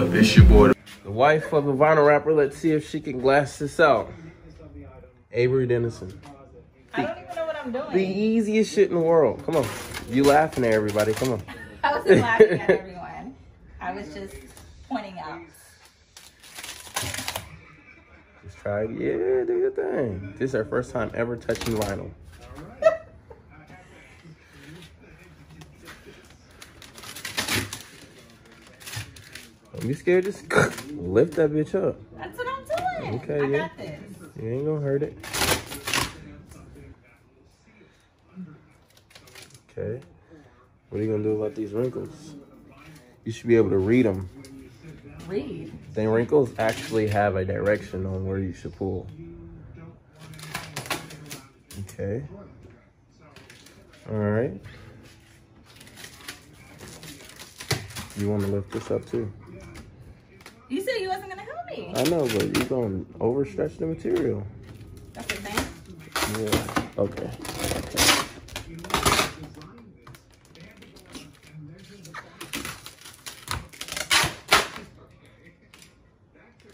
up? It's your boy. The wife of a vinyl wrapper. Let's see if she can glass this out. Avery Dennison. I don't even know what I'm doing. The easiest shit in the world. Come on. You laughing at everybody. Come on. I wasn't laughing at everyone. I was just pointing out. Just try it. Yeah, do your thing. This is our first time ever touching vinyl. Don't scared. Just lift that bitch up. That's what I'm doing. Okay, I yeah. got this. You ain't gonna hurt it. Okay. What are you gonna do about these wrinkles? You should be able to read them. Read. The wrinkles actually have a direction on where you should pull. Okay. All right. You want to lift this up too? You said you wasn't gonna help me. I know, but you're gonna overstretch the material. That's the thing. Yeah. Okay.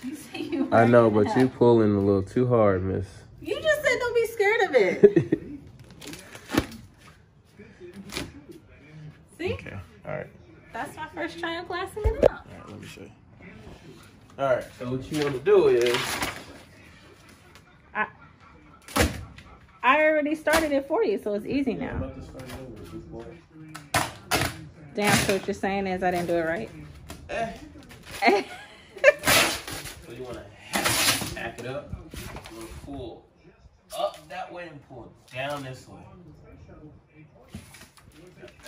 You said you. I know, but you help. pulling a little too hard, miss. You just said don't be scared of it. See? Okay. All right. That's my first try of glassing it out. All right. Let me show you. All right. So what you want to do is I I already started it for you, so it's easy now. Damn, so what you're saying is I didn't do it right. Eh. So you want to hack it up. You pull up that way and pull down this way.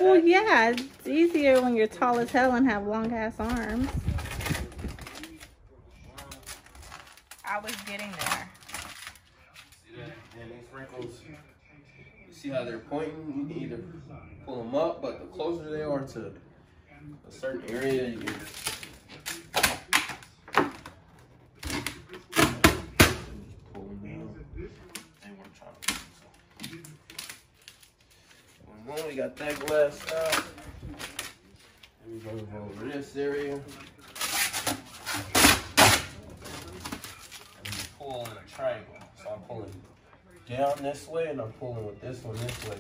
well, yeah, it's easier when you're tall as hell and have long ass arms. I was getting there. See that? And these wrinkles, you see how they're pointing? You can either pull them up, but the closer they are to a certain area, you can we got that glass out, let me move over this area. And you pull in a triangle. So I'm pulling down this way and I'm pulling with this one this way.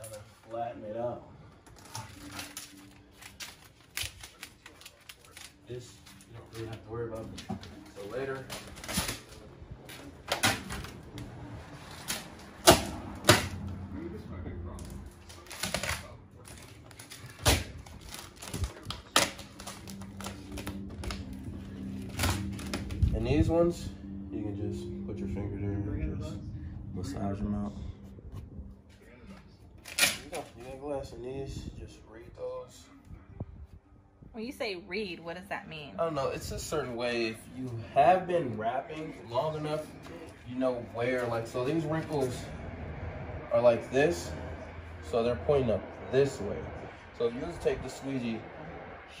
Kind of flatten it out. This, you don't really have to worry about. So later. And these ones, you can just put your finger there and just massage them out. You got, you got glass in these, just read those. When you say read, what does that mean? I don't know, it's a certain way. If you have been wrapping long enough, you know where, like, so these wrinkles are like this, so they're pointing up this way. So if you just take the squeegee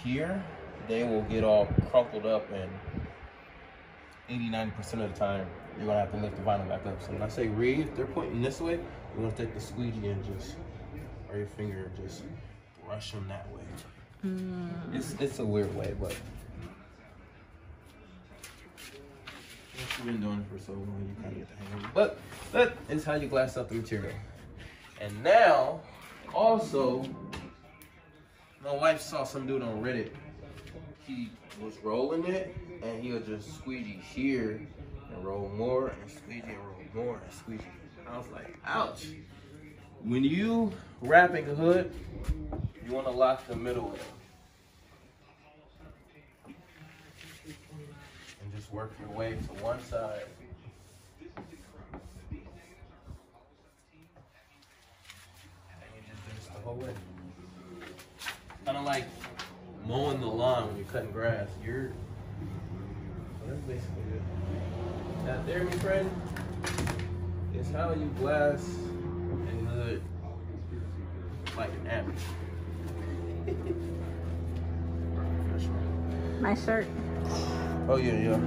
here, they will get all crumpled up and 80 90% of the time you're gonna have to lift the vinyl back up. So when I say read, if they're pointing this way, you're gonna take the squeegee and just, or your finger and just brush them that way. Mm. It's it's a weird way, but you've been doing it for so long, you kind of get the hang of it. But that is how you glass up the material. And now, also, my wife saw some dude on Reddit. He was rolling it, and he would just squeegee here and roll more, and squeegee and roll more, and squeegee. I was like, ouch. When you wrapping a hood, you want to lock the middle in. And just work your way to one side. And you just do the whole way. Kind of like mowing the lawn when you're cutting grass. You're. That's basically it. That there, my friend, is how you glass a hood like an amateur. My shirt. Oh yeah, yeah.